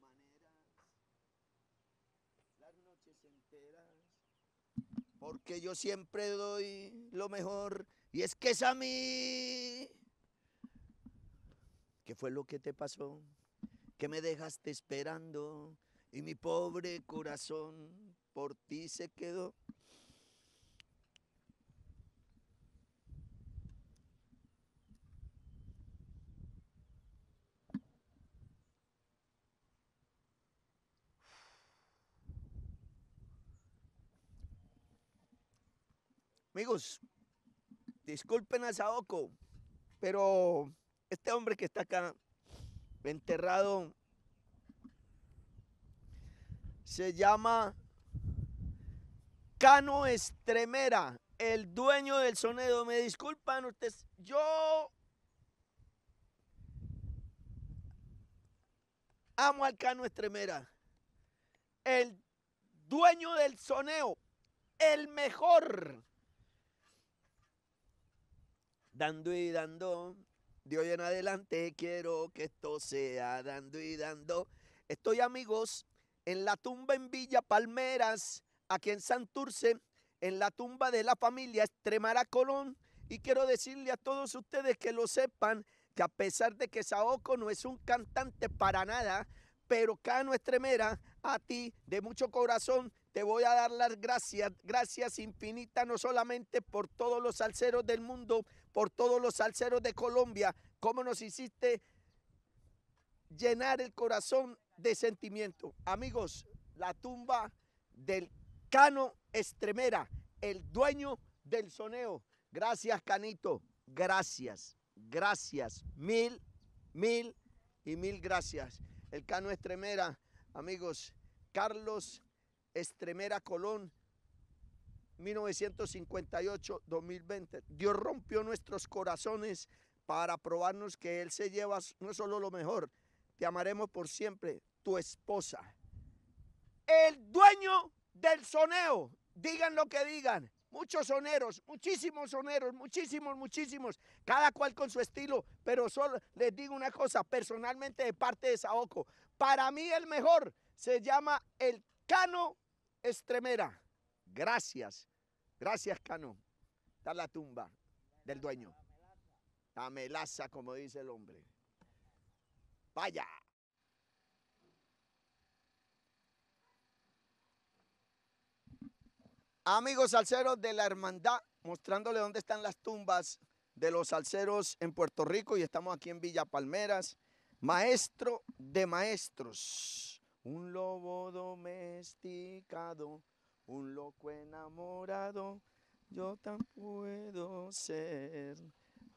maneras, las noches enteras, porque yo siempre doy lo mejor y es que es a mí. ¿Qué fue lo que te pasó? Que me dejaste esperando y mi pobre corazón por ti se quedó. Amigos, disculpen a Saoko, pero este hombre que está acá enterrado se llama Cano Estremera, el dueño del sonido. Me disculpan ustedes, yo amo al Cano Estremera, el dueño del soneo, el mejor dando y dando. De hoy en adelante quiero que esto sea dando y dando. Estoy amigos en la tumba en Villa Palmeras, aquí en Santurce, en la tumba de la familia Estremara Colón. Y quiero decirle a todos ustedes que lo sepan, que a pesar de que Saoko no es un cantante para nada, pero Cano Estremera, a ti de mucho corazón te voy a dar las gracias, gracias infinitas, no solamente por todos los salseros del mundo, por todos los salseros de Colombia, cómo nos hiciste llenar el corazón de sentimiento. Amigos, la tumba del Cano Estremera, el dueño del soneo. Gracias, Canito. Gracias, gracias. Mil, mil y mil gracias. El Cano Estremera, amigos, Carlos Estremera Colón, 1958-2020. Dios rompió nuestros corazones para probarnos que Él se lleva no solo lo mejor, te amaremos por siempre, tu esposa. El dueño del soneo, digan lo que digan, muchos soneros, muchísimos soneros, muchísimos, muchísimos, cada cual con su estilo, pero solo les digo una cosa, personalmente de parte de Saoco, para mí el mejor se llama el Cano Estremera. Gracias. Gracias, Cano. Está la tumba del dueño. La melaza, como dice el hombre. Vaya. Amigos salseros de la hermandad, mostrándole dónde están las tumbas de los salseros en Puerto Rico y estamos aquí en Villa Palmeras. Maestro de maestros, un lobo domesticado un loco enamorado, yo tan puedo ser.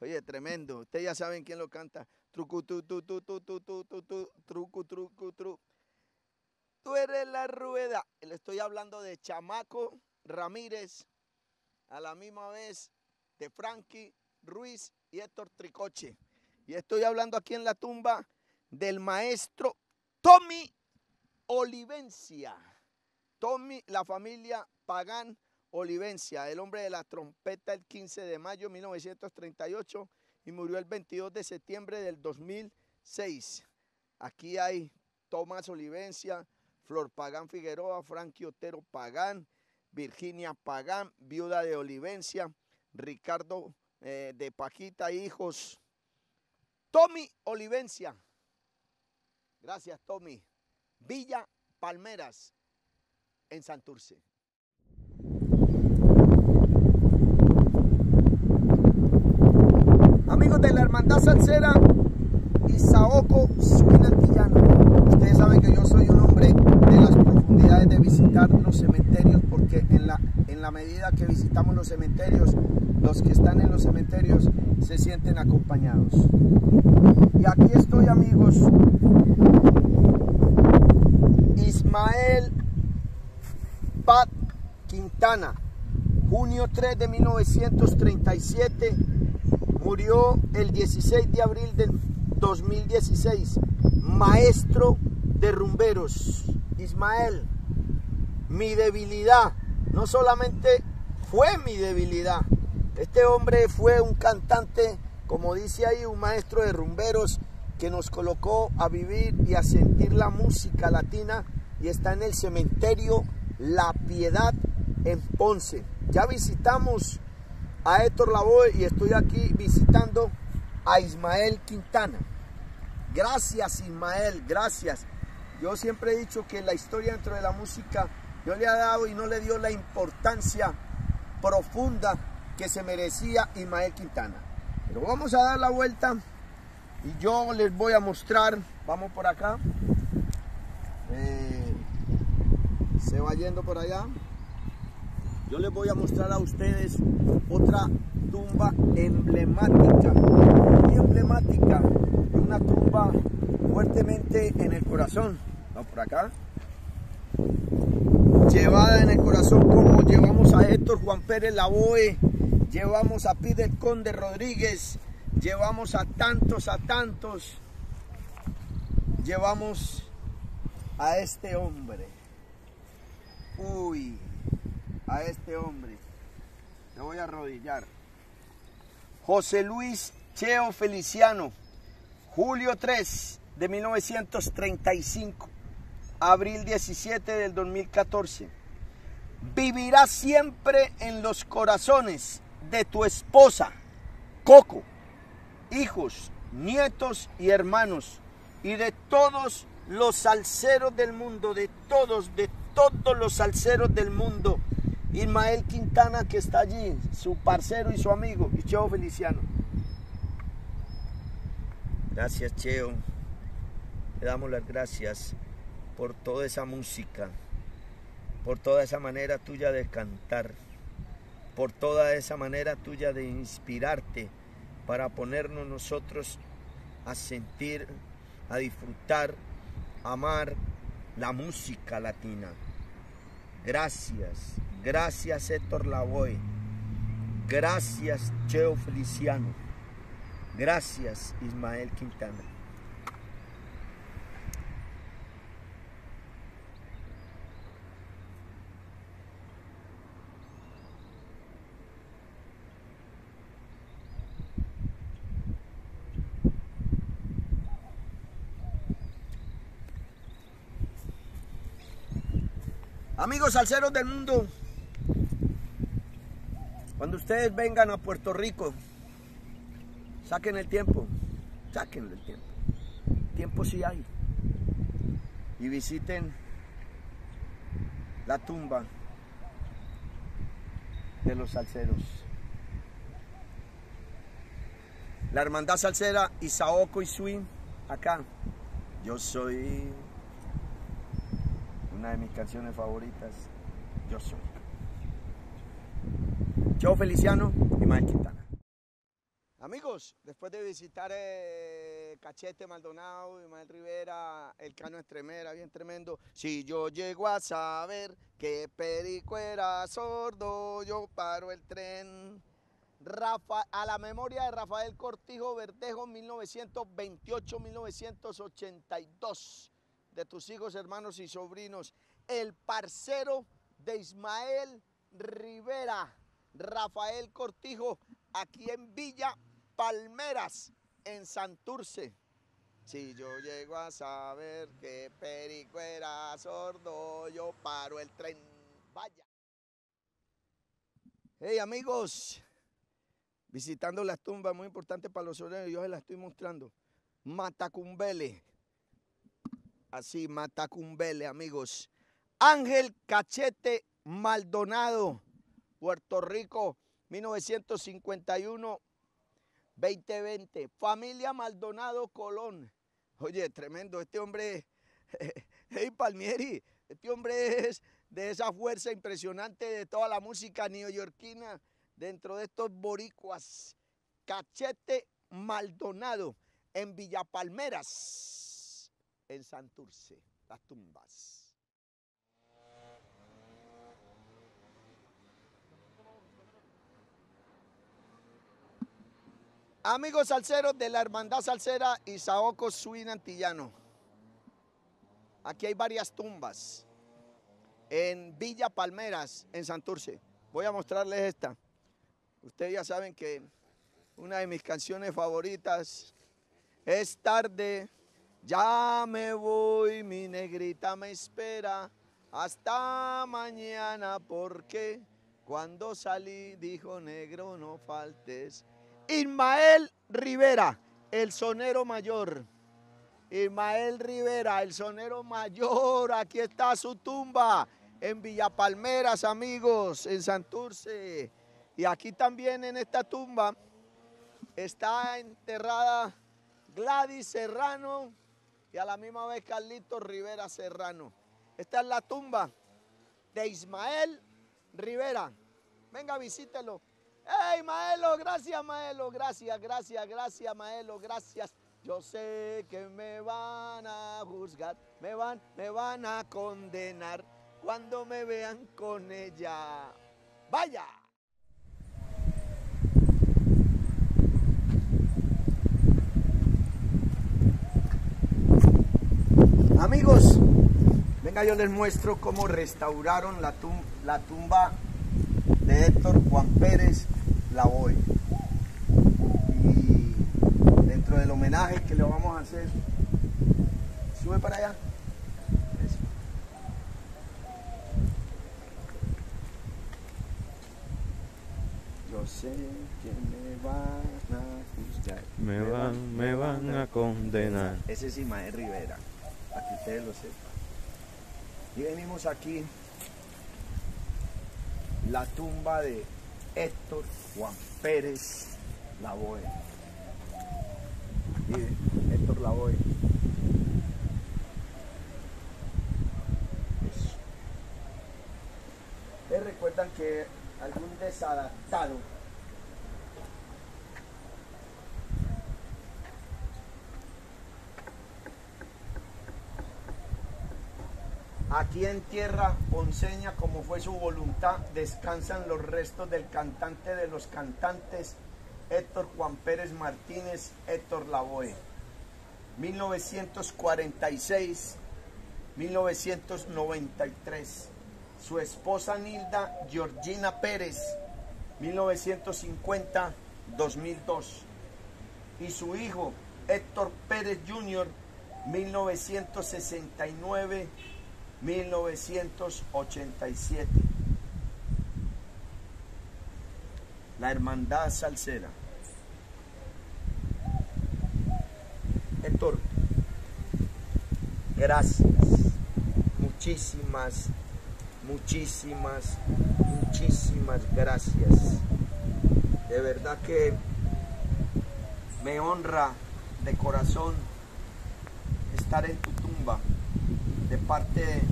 Oye, tremendo. Ustedes ya saben quién lo canta. Trucu, tu, tu, tu, tu, tu, tu, tu, tu, trucu, trucu, tru. Tú eres la rueda. Le estoy hablando de Chamaco Ramírez, a la misma vez de Frankie Ruiz y Héctor Tricoche. Y estoy hablando aquí en la tumba del maestro Tommy Olivencia. Tommy, la familia Pagán Olivencia, el hombre de la trompeta el 15 de mayo de 1938 y murió el 22 de septiembre del 2006. Aquí hay Tomás Olivencia, Flor Pagán Figueroa, Frankie Otero Pagán, Virginia Pagán, viuda de Olivencia, Ricardo eh, de Pajita, hijos. Tommy Olivencia. Gracias, Tommy. Villa Palmeras, en Santurce. Amigos de la Hermandad Salsera y Saoco Suinantillano. Ustedes saben que yo soy un hombre de las profundidades de visitar los cementerios porque en la, en la medida que visitamos los cementerios, los que están en los cementerios se sienten acompañados. Y aquí estoy amigos. Ismael Pat Quintana, junio 3 de 1937, murió el 16 de abril del 2016, maestro de rumberos. Ismael, mi debilidad, no solamente fue mi debilidad, este hombre fue un cantante, como dice ahí, un maestro de rumberos que nos colocó a vivir y a sentir la música latina y está en el cementerio La Piedad en Ponce. Ya visitamos a Héctor Lavoe y estoy aquí visitando a Ismael Quintana. Gracias Ismael, gracias. Yo siempre he dicho que la historia dentro de la música yo le ha dado y no le dio la importancia profunda que se merecía Ismael Quintana. Pero vamos a dar la vuelta y yo les voy a mostrar, vamos por acá, eh, se va yendo por allá, yo les voy a mostrar a ustedes otra tumba emblemática, muy emblemática, una tumba fuertemente en el corazón, vamos por acá, llevada en el corazón como llevamos a Héctor Juan Pérez Lavoe, llevamos a Pide Conde Rodríguez, llevamos a tantos, a tantos, llevamos a este hombre. Uy, a este hombre. Le voy a arrodillar. José Luis Cheo Feliciano, julio 3 de 1935 abril 17 del 2014. Vivirá siempre en los corazones de tu esposa, Coco, hijos, nietos y hermanos, y de todos los salseros del mundo, de todos, de todos los salseros del mundo. Ismael Quintana que está allí, su parcero y su amigo, y Cheo Feliciano. Gracias, Cheo. Le damos las gracias por toda esa música, por toda esa manera tuya de cantar, por toda esa manera tuya de inspirarte para ponernos nosotros a sentir, a disfrutar, a amar la música latina. Gracias, gracias Héctor Lavoe, gracias Cheo Feliciano, gracias Ismael Quintana. Amigos salseros del mundo, cuando ustedes vengan a Puerto Rico, saquen el tiempo, saquen el tiempo. Tiempo sí hay. Y visiten la tumba de los salseros. La hermandad salsera Isaoco y Swing, acá. Yo soy una de mis canciones favoritas, Yo Soy. Chao Feliciano y Mael Quintana. Amigos, después de visitar eh, Cachete Maldonado, Mael Rivera, el Cano Estremera, bien tremendo. Si yo llego a saber que Perico era sordo, yo paro el tren. Rafa, a la memoria de Rafael Cortijo Verdejo, 1928-1982 de tus hijos, hermanos y sobrinos, el parcero de Ismael Rivera, Rafael Cortijo, aquí en Villa Palmeras, en Santurce. Si yo llego a saber que Perico era sordo, yo paro el tren. Vaya. Hey amigos, visitando las tumbas, muy importante para los sobrenos, yo se las estoy mostrando. Matacumbele, así, Matacumbele, amigos. Ángel Cachete Maldonado, Puerto Rico, 1951-2020. Familia Maldonado Colón. Oye, tremendo, este hombre, hey Palmieri, este hombre es de esa fuerza impresionante de toda la música neoyorquina dentro de estos boricuas. Cachete Maldonado en Villa Palmeras en Santurce, las tumbas. Amigos salseros de la Hermandad Salsera Isaoco Suín Antillano. Aquí hay varias tumbas en Villa Palmeras, en Santurce. Voy a mostrarles esta. Ustedes ya saben que una de mis canciones favoritas Es tarde, ya me voy, mi negrita me espera. Hasta mañana, porque cuando salí dijo negro no faltes. Ismael Rivera, el sonero mayor. Ismael Rivera, el sonero mayor, aquí está su tumba en Villapalmeras, amigos, en Santurce. Y aquí también en esta tumba está enterrada Gladys Serrano y a la misma vez Carlito Rivera Serrano. Esta es la tumba de Ismael Rivera. Venga, visítelo. ¡Hey, Maelo! Gracias, Maelo. Gracias, gracias, gracias, Maelo. Gracias. Yo sé que me van a juzgar, me van, me van a condenar cuando me vean con ella. ¡Vaya! Amigos, yo les muestro cómo restauraron la, la tumba de Héctor Juan Pérez Lavoe. Y dentro del homenaje que le vamos a hacer, sube para allá. Yo sé que me van a juzgar. Me van, me van a condenar. Ese es Imael Rivera, para que ustedes lo sepan. Y venimos aquí la tumba de Héctor Juan Pérez Lavoe. Mire, Héctor Lavoe. ¿Ustedes recuerdan que algún desadaptado Aquí en tierra ponceña, como fue su voluntad, descansan los restos del cantante de los cantantes, Héctor Juan Pérez Martínez, Héctor Lavoe. 1946, 1993. Su esposa Nilda Georgina Pérez, 1950, 2002. Y su hijo Héctor Pérez Jr., 1969, 1987. La Hermandad Salcera. Héctor, gracias. Muchísimas, muchísimas, muchísimas gracias. De verdad que me honra de corazón estar en tu tumba de parte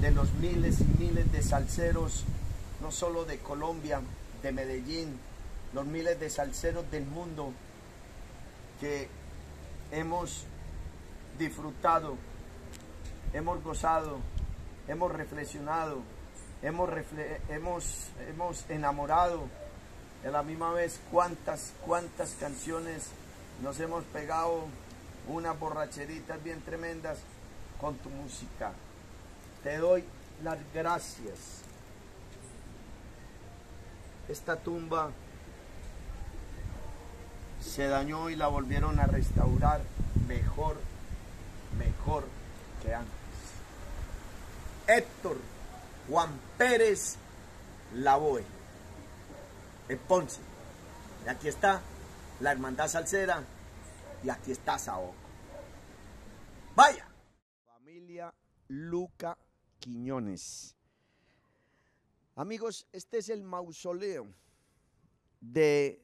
de los miles y miles de salseros, no solo de Colombia, de Medellín, los miles de salseros del mundo que hemos disfrutado, hemos gozado, hemos reflexionado, hemos, hemos, hemos enamorado, de la misma vez cuántas, cuántas canciones nos hemos pegado, unas borracheritas bien tremendas con tu música. Te doy las gracias. Esta tumba se dañó y la volvieron a restaurar mejor, mejor que antes. Héctor Juan Pérez Lavoe, en Ponce. Y aquí está la Hermandad Salcera y aquí está Saoco. Vaya. Luca Quiñones. Amigos, este es el mausoleo de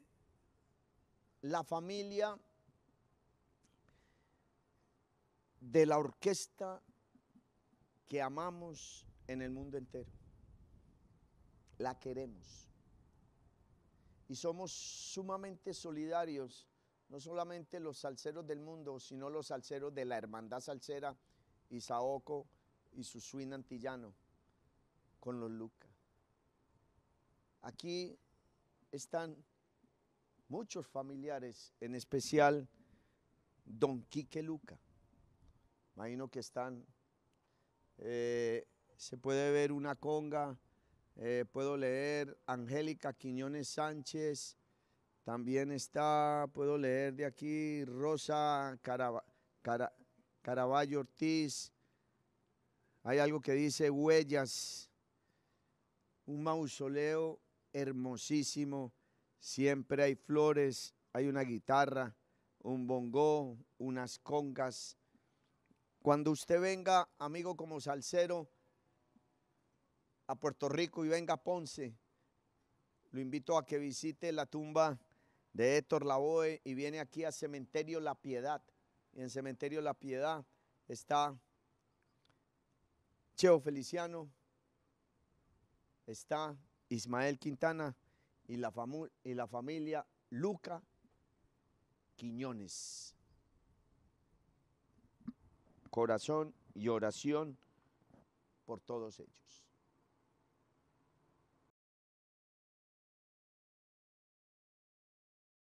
la familia de la orquesta que amamos en el mundo entero. La queremos. Y somos sumamente solidarios, no solamente los salseros del mundo, sino los salseros de la Hermandad Salsera Isaoco y su swing antillano con los Luca. Aquí están muchos familiares, en especial Don Quique Luca. Imagino que están, eh, se puede ver una conga, eh, puedo leer Angélica Quiñones Sánchez, También está, puedo leer de aquí, Rosa Carava- Cara- Caraballo Ortiz. Hay algo que dice huellas. Un mausoleo hermosísimo. Siempre hay flores, hay una guitarra, un bongó, unas congas. Cuando usted venga, amigo como salsero, a Puerto Rico y venga a Ponce, lo invito a que visite la tumba de Héctor Lavoe y viene aquí a Cementerio La Piedad. Y en Cementerio La Piedad está Cheo Feliciano, está Ismael Quintana y la, y la familia Luca Quiñones. Corazón y oración por todos ellos.